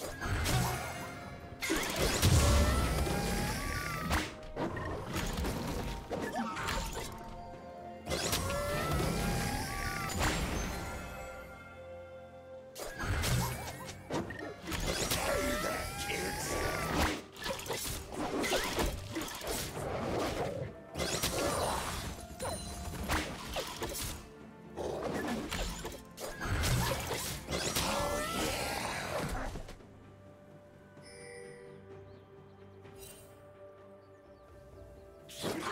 you Yeah.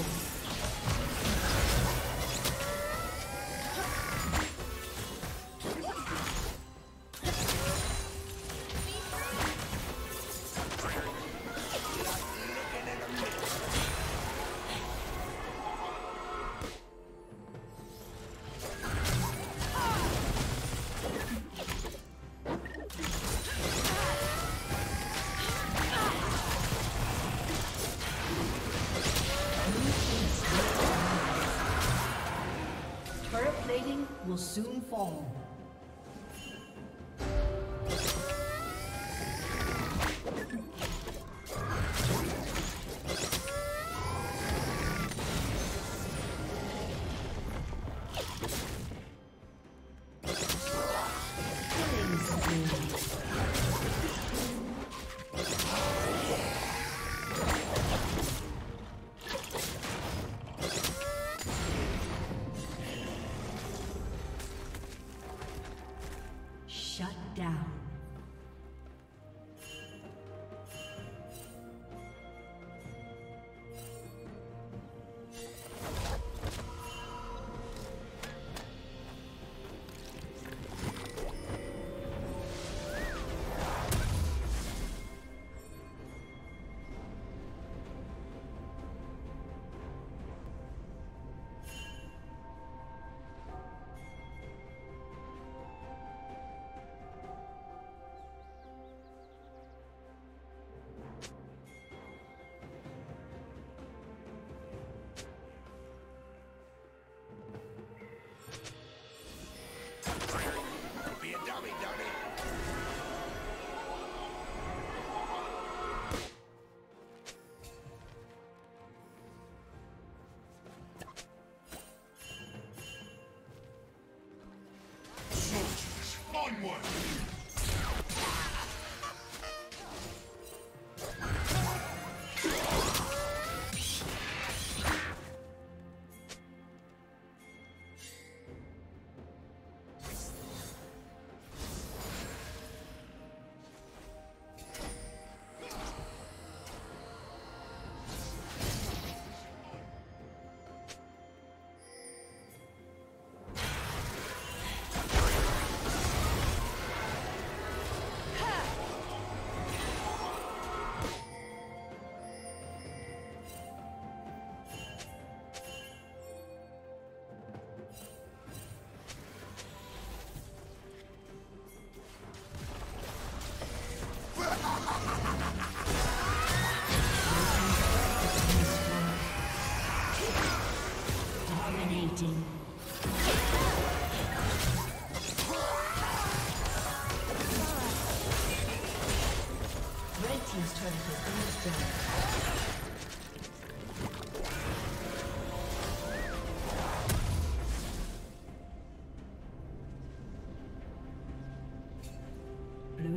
Will fall.